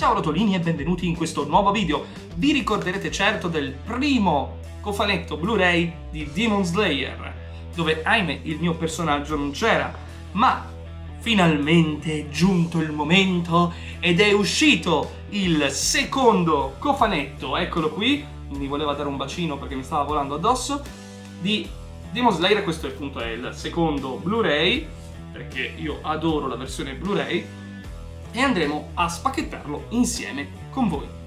Ciao rotolini e benvenuti in questo nuovo video. Vi ricorderete certo del primo cofanetto Blu-ray di Demon Slayer, dove ahimè il mio personaggio non c'era, ma finalmente è giunto il momento ed è uscito il secondo cofanetto, eccolo qui, mi voleva dare un bacino perché mi stava volando addosso, di Demon Slayer, questo appunto è il secondo Blu-ray, perché io adoro la versione Blu-ray, e andremo a spacchettarlo insieme con voi.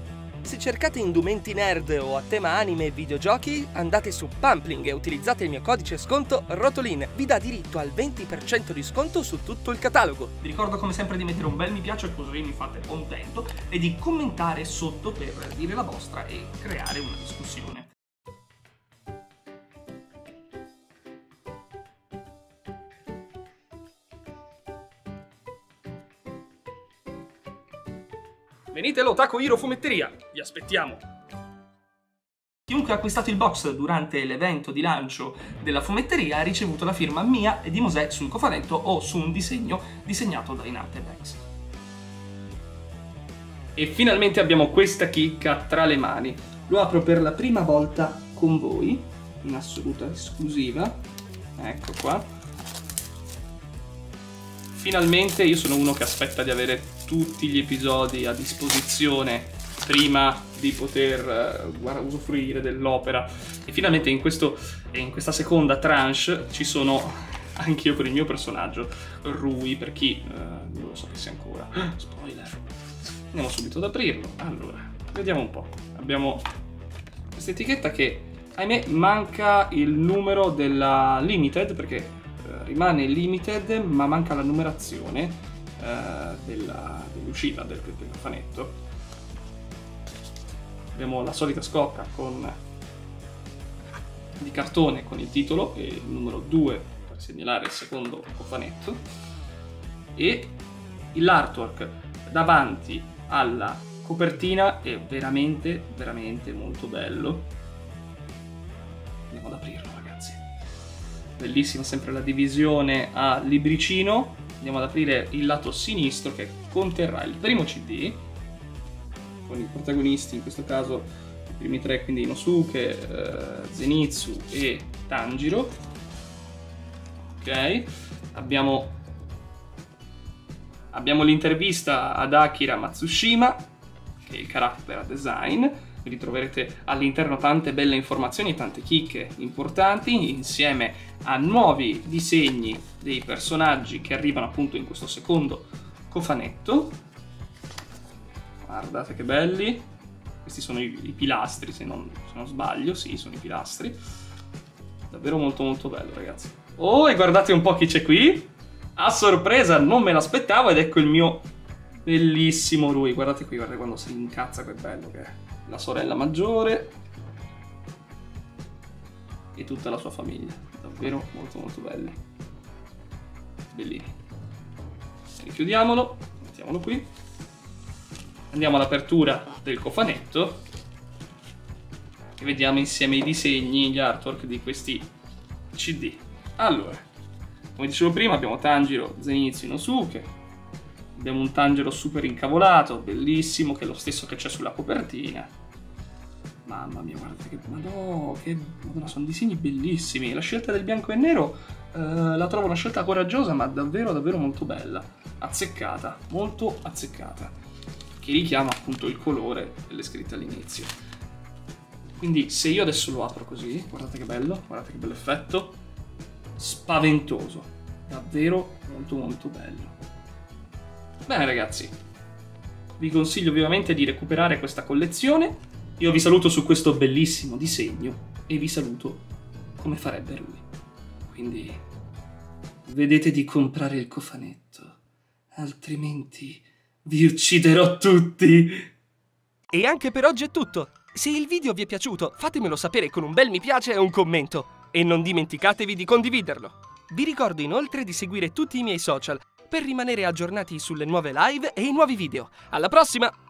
Se cercate indumenti nerd o a tema anime e videogiochi, andate su Pumpling e utilizzate il mio codice sconto ROTOLIN. Vi dà diritto al 20% di sconto su tutto il catalogo. Vi ricordo come sempre di mettere un bel mi piace così mi fate contento e di commentare sotto per dire la vostra e creare una discussione. Venite all'Otaku Hero Fumetteria, vi aspettiamo! Chiunque ha acquistato il box durante l'evento di lancio della fumetteria ha ricevuto la firma mia e di Mosè sul cofanetto o su un disegno disegnato da Inarte Bex. E finalmente abbiamo questa chicca tra le mani. Lo apro per la prima volta con voi, in assoluta esclusiva. Ecco qua. Finalmente io sono uno che aspetta di avere tutti gli episodi a disposizione prima di poter uh, usufruire dell'opera. E finalmente in, questo, in questa seconda tranche ci sono anche io con il mio personaggio, Rui, per chi uh, non lo sapesse ancora. Spoiler. Andiamo subito ad aprirlo. Allora, vediamo un po'. Abbiamo questa etichetta che, ahimè, manca il numero della limited, perché uh, rimane limited, ma manca la numerazione della, dell'uscita del, del cofanetto. Abbiamo la solita scocca con, di cartone con il titolo e il numero 2 per segnalare il secondo cofanetto e l'artwork davanti alla copertina è veramente veramente molto bello. Andiamo ad aprirlo ragazzi. Bellissima sempre la divisione a libricino andiamo ad aprire il lato sinistro che conterrà il primo CD con i protagonisti, in questo caso i primi tre, quindi Inosuke, eh, Zenitsu e Tanjiro. Ok, abbiamo, abbiamo l'intervista ad Akira Matsushima, è il character design, quindi troverete all'interno tante belle informazioni e tante chicche importanti insieme a nuovi disegni dei personaggi che arrivano appunto in questo secondo cofanetto. Guardate che belli. Questi sono i, i pilastri, se non, se non sbaglio, sì, sono i pilastri. Davvero molto molto bello, ragazzi. Oh, e guardate un po' chi c'è qui. A sorpresa, non me l'aspettavo ed ecco il mio bellissimo Rui. Guardate qui, guardate quando si incazza, che bello che è la sorella maggiore e tutta la sua famiglia. Davvero molto molto belli. Bellini. Richiudiamolo, mettiamolo qui. Andiamo all'apertura del cofanetto e vediamo insieme i disegni, gli artwork di questi CD. Allora, come dicevo prima abbiamo Tanjiro Zenitsu Inosuke, Abbiamo un Tangelo super incavolato, bellissimo, che è lo stesso che c'è sulla copertina. Mamma mia, guardate che... Madonna, che... Madonna, sono disegni bellissimi. La scelta del bianco e nero eh, la trovo una scelta coraggiosa, ma davvero, davvero molto bella. Azzeccata, molto azzeccata. Che richiama appunto il colore delle scritte all'inizio. Quindi se io adesso lo apro così, guardate che bello, guardate che bello effetto. Spaventoso. Davvero molto molto bello. Bene ragazzi, vi consiglio vivamente di recuperare questa collezione. Io vi saluto su questo bellissimo disegno e vi saluto come farebbe lui. Quindi vedete di comprare il cofanetto, altrimenti vi ucciderò tutti. E anche per oggi è tutto. Se il video vi è piaciuto, fatemelo sapere con un bel mi piace e un commento. E non dimenticatevi di condividerlo. Vi ricordo inoltre di seguire tutti i miei social per rimanere aggiornati sulle nuove live e i nuovi video. Alla prossima!